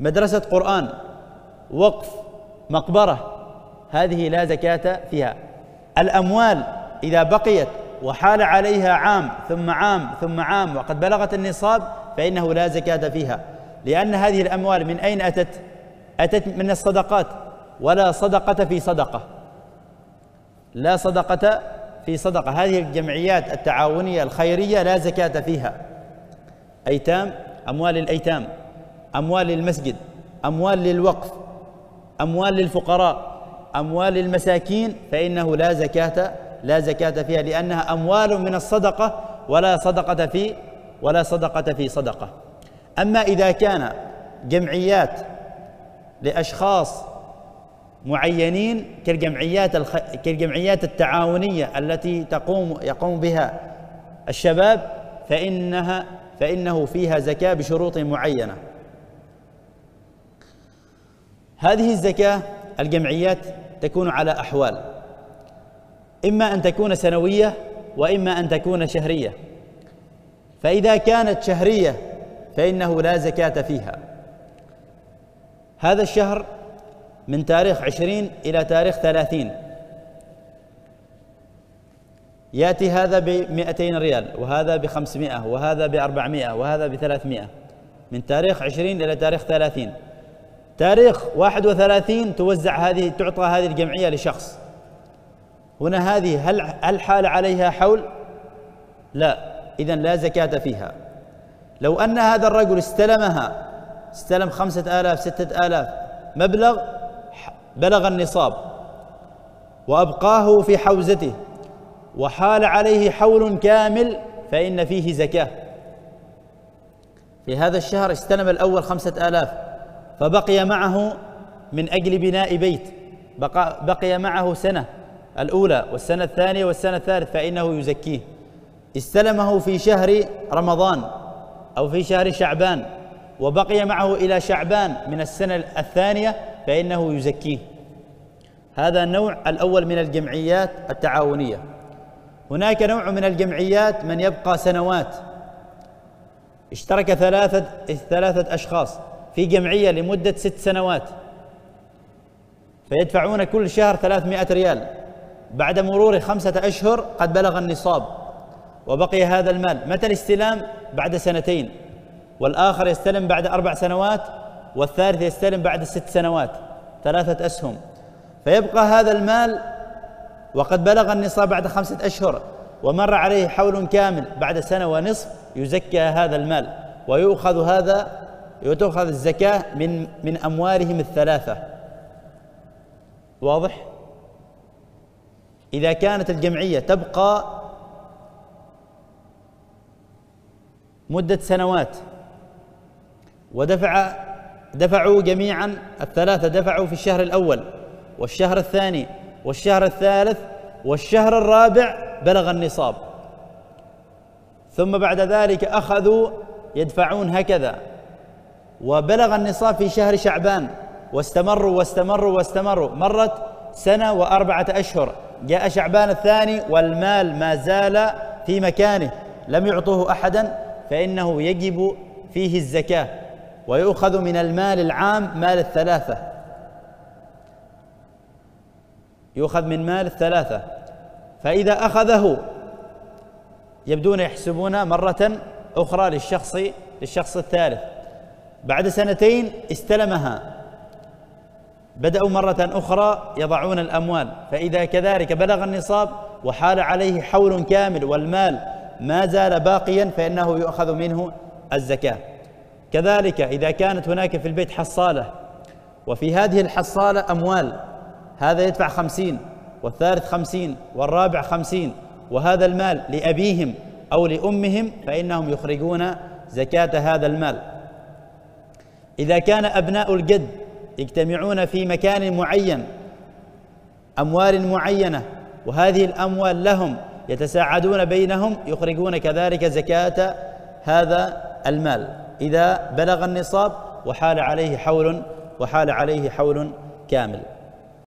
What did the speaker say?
مدرسة قرآن وقف مقبرة هذه لا زكاة فيها. الأموال إذا بقيت وحال عليها عام ثم عام ثم عام وقد بلغت النصاب فإنه لا زكاة فيها. لأن هذه الأموال من أين أتت؟ أتت من الصدقات. ولا صدقة في صدقة. لا صدقة في صدقة. هذه الجمعيات التعاونية الخيرية لا زكاة فيها. أيتام أموال الأيتام. أموال للمسجد أموال للوقف أموال للفقراء أموال للمساكين فإنه لا زكاة لا زكاة فيها لأنها أموال من الصدقة ولا صدقة في ولا صدقة في صدقة. أما إذا كان جمعيات لأشخاص معينين كالجمعيات الخ... كالجمعيات التعاونية التي تقوم يقوم بها الشباب فإنها فإنه فيها زكاة بشروط معينة. هذه الزكاة الجمعيات تكون على أحوال. إما أن تكون سنوية وإما أن تكون شهرية. فإذا كانت شهرية فإنه لا زكاة فيها. هذا الشهر من تاريخ عشرين إلى تاريخ ثلاثين. يأتي هذا بمئتين ريال وهذا بخمسمائة وهذا بأربعمائة وهذا بثلاثمائة. من تاريخ عشرين إلى تاريخ ثلاثين. تاريخ واحد وثلاثين توزع هذه تعطى هذه الجمعية لشخص. هنا هذه هل هل حال عليها حول؟ لا. إذا لا زكاة فيها. لو أن هذا الرجل استلمها استلم خمسة آلاف ستة آلاف مبلغ بلغ النصاب. وأبقاه في حوزته. وحال عليه حول كامل فإن فيه زكاة. في هذا الشهر استلم الأول خمسة آلاف. فبقي معه من أجل بناء بيت. بقى, بقي معه سنة الأولى والسنة الثانية والسنة الثالثة فإنه يزكيه. استلمه في شهر رمضان أو في شهر شعبان وبقي معه إلى شعبان من السنة الثانية فإنه يزكيه. هذا النوع الأول من الجمعيات التعاونية. هناك نوع من الجمعيات من يبقى سنوات. اشترك ثلاثة ثلاثة أشخاص. في جمعية لمدة ست سنوات. فيدفعون كل شهر ثلاثمائة ريال. بعد مرور خمسة أشهر قد بلغ النصاب. وبقي هذا المال. متى الاستلام؟ بعد سنتين. والآخر يستلم بعد أربع سنوات والثالث يستلم بعد ست سنوات. ثلاثة أسهم. فيبقى هذا المال وقد بلغ النصاب بعد خمسة أشهر. ومر عليه حول كامل. بعد سنة ونصف يزكى هذا المال. ويؤخذ هذا وتؤخذ الزكاة من من أموالهم الثلاثة. واضح؟ إذا كانت الجمعية تبقى مدة سنوات ودفع دفعوا جميعا الثلاثة دفعوا في الشهر الأول والشهر الثاني والشهر الثالث والشهر الرابع بلغ النصاب. ثم بعد ذلك أخذوا يدفعون هكذا. وبلغ النصاب في شهر شعبان. واستمروا واستمروا واستمروا. مرت سنة وأربعة أشهر. جاء شعبان الثاني والمال ما زال في مكانه. لم يعطوه أحدا فإنه يجب فيه الزكاة. ويؤخذ من المال العام مال الثلاثة. يؤخذ من مال الثلاثة. فإذا أخذه يبدون يحسبون مرة أخرى للشخص للشخص الثالث. بعد سنتين استلمها. بدأوا مرة أخرى يضعون الأموال. فإذا كذلك بلغ النصاب وحال عليه حول كامل والمال ما زال باقيا فإنه يؤخذ منه الزكاة. كذلك إذا كانت هناك في البيت حصالة وفي هذه الحصالة أموال هذا يدفع خمسين والثالث خمسين والرابع خمسين وهذا المال لأبيهم أو لأمهم فإنهم يخرجون زكاة هذا المال. إذا كان أبناء الجد يجتمعون في مكان معين أموال معينة وهذه الأموال لهم يتساعدون بينهم يخرجون كذلك زكاة هذا المال. إذا بلغ النصاب وحال عليه حول وحال عليه حول كامل.